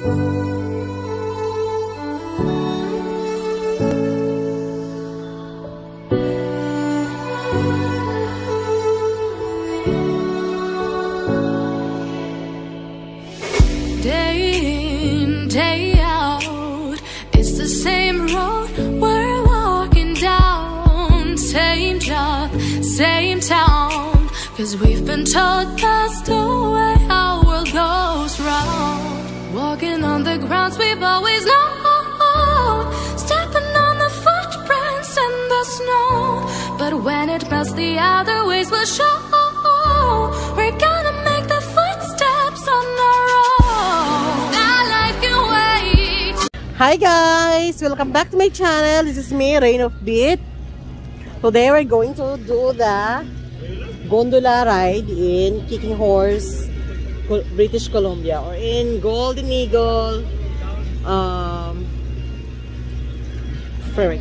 Day in, day out, it's the same road we're walking down. Same job, same town. Cause we've been told that's the way our world goes. Walking on the grounds we've always known. Stepping on the footprints in the snow. But when it melts, the other ways will show. We're gonna make the footsteps on our own. Hi guys! Welcome back to my channel. This is me, Rhaine Offbeat. Today we're going to do the gondola ride in Kicking Horse, British Columbia or in Golden Eagle um, Ferry.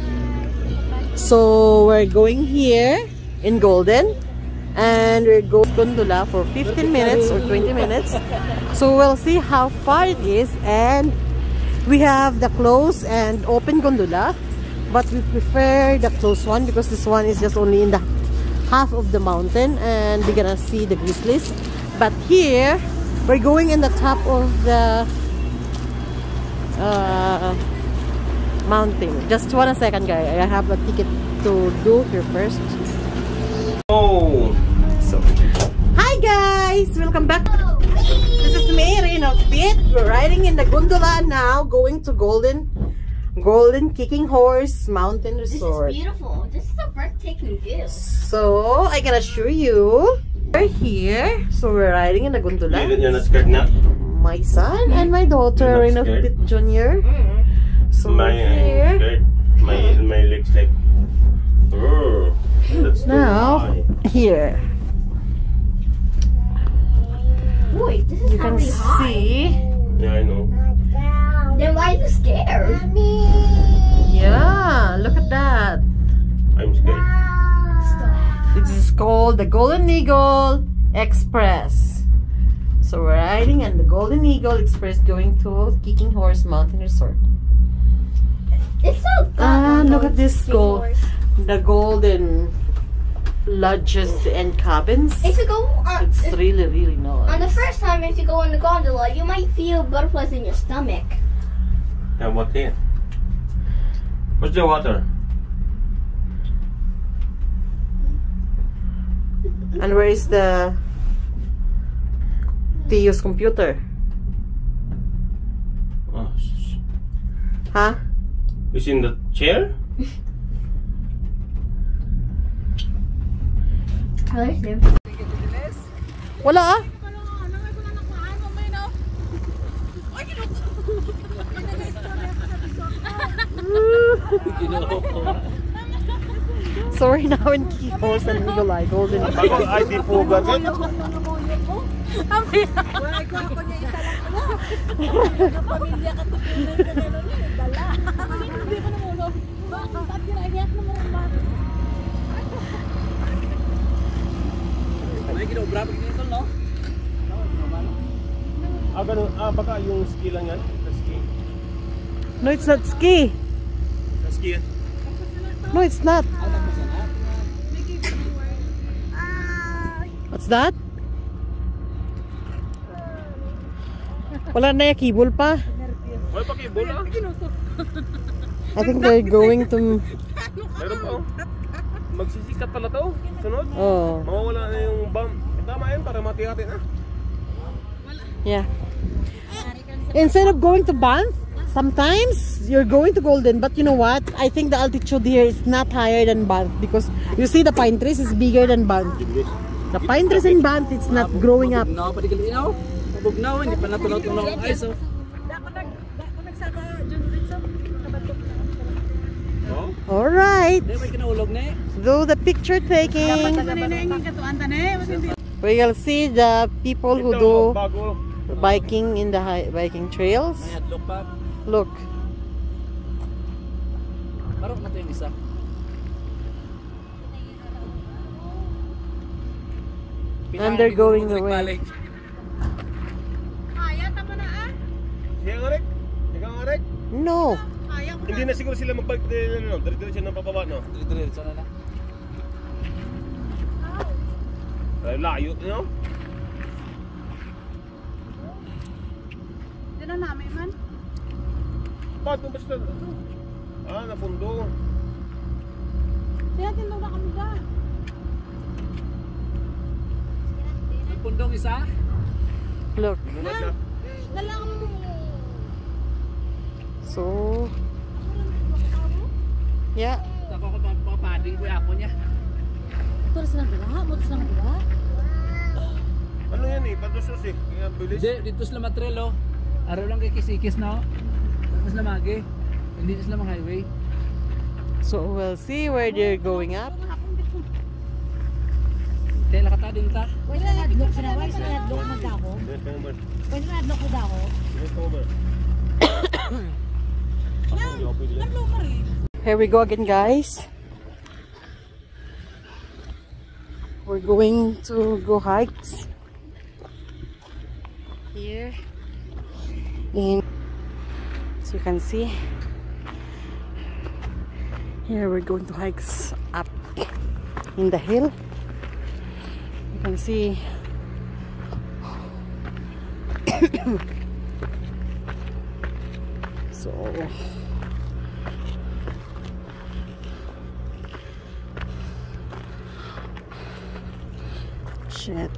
So we're going here in Golden and we're going gondola for 15 minutes or 20 minutes. So we'll see how far it is and we have the closed and open gondola but we prefer the closed one because this one is just only in the half of the mountain and we're gonna see the grizzlies but here we're going in the top of the uh, mountain. Just one second guy. I have a ticket to do here first. Oh, so hi guys. Welcome back. This is me Rain of Pit we're riding in the gondola now going to Golden Golden Kicking Horse Mountain Resort. This is Resort. beautiful. This is a breathtaking view. so I can assure you we're here so we're riding in the gondola yun yun na skirt na. my son and my daughter You're Rain not of scared? Pit Jr. so My we're uh, here skirt, my my legs like. Oh, that's too now here Boy, this is you can probably high. see called the Golden Eagle Express. So we're riding on the Golden Eagle Express going to Kicking Horse Mountain Resort. It's so good. Ah, look at this gold. horse. The golden lodges and cabins. If you go on, It's if- really, really nice. on the first time, if you go on the gondola, you might feel butterflies in your stomach. And what here? What's the water? And where is the Theo's computer? Oh, Huh? is in the chair? Wala ah. we're now in Key Horse and Eagle Eye, Golden Eagle. Ako ay di po ganun. Ah, ganun. Ah, baka yung ski lang yan. Sa ski. No, it's not ski. Sa ski yan. No, it's not. What's that? Wala na yung kibol pa. May pakibola. Ah. I think they're going to... Meron pa oh. Magsisikat pala to. Oh. Sunod. Oh, Mawawala na yung bomb. Tama yun para mati-hati na. yeah. Instead of going to Banff, sometimes you're going to Golden, but you know what? I think the altitude here is not higher than Banff because you see the pine trees is bigger than Banff. The pine trees in Banff, it's not growing up. Pa di kalinaw. Bugnaw, hindi pa natunaw-tunaw ang ice. Na eh. do the picture taking. We'll see the people who do biking in the high, biking trails. Pa. Look, And they're going away. No. Hindi na siguro sila magbalik din, ano, dire-diretso ng pababa, no? Dire-diretso na na. Ay, layo, know? Hindi na namin man. Bakit mo basta? Ah, napundo. Tinatindong na kami dyan. Pundong isa. Look. Na. So, yeah. Ako ko papading ko ako niya. Ito na silang dala. Mo silang dala. Ano yan eh, padusos eh. Kaya bilis. Hindi, dito sila matrel oh. Araw lang kay kisikis na oh. Tapos sila magi. Hindi na sila mga highway. So, we'll see where they're going up. Kaya lakata din ta. Wala na adlok sila. Wala sila adlok magdako. Yes, come. Wala sila adlok magdako. Yes, come. Here we go again, guys. We're going to go hikes. Here. And as you can see, here we're going to hikes up in the hill. Can see. So. Shit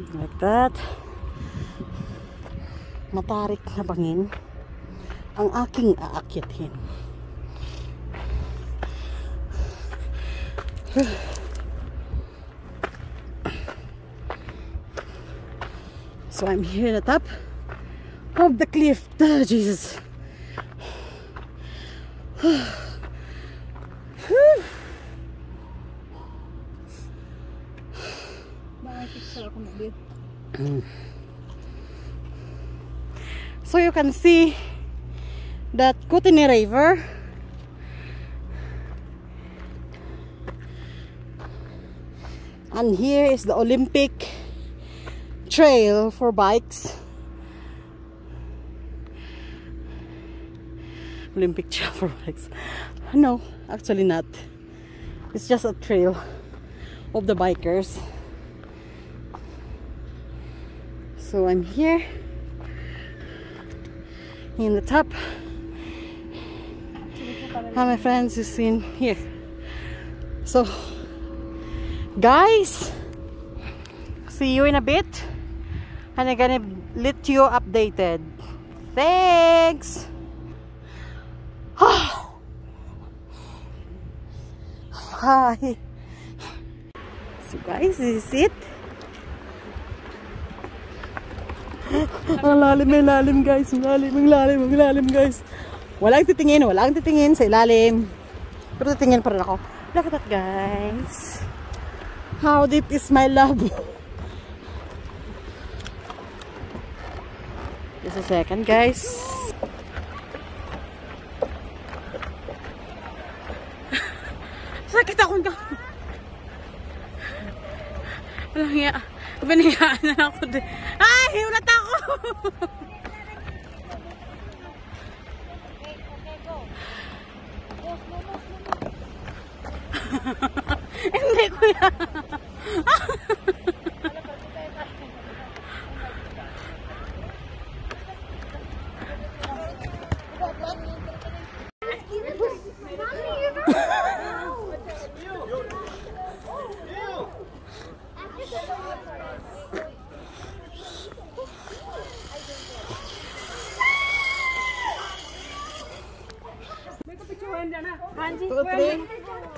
something like that matarik na bangin ang aking aakyatin so I'm here at the top of the cliff oh, Jesus Mm. So you can see that Kootenay River and here is the Olympic trail for bikes. Olympic trail for bikes. No actually not. It's just a trail of the bikers so I'm here in the top. How my friends is in here. So, guys, see you in a bit. And I'm gonna let you updated. Thanks. Hi. So guys, this is it. Ang lalim, ang lalim guys. Ang lalim, ang lalim, ang lalim guys. Walang titingin, walang titingin sa ilalim. Pero titingin pa rin ako. Look at that guys. How deep is my love? Just a second guys. Sakit ako na. Walang hiya. Binigyan na ako din. Ay, ulat ako! Hindi ko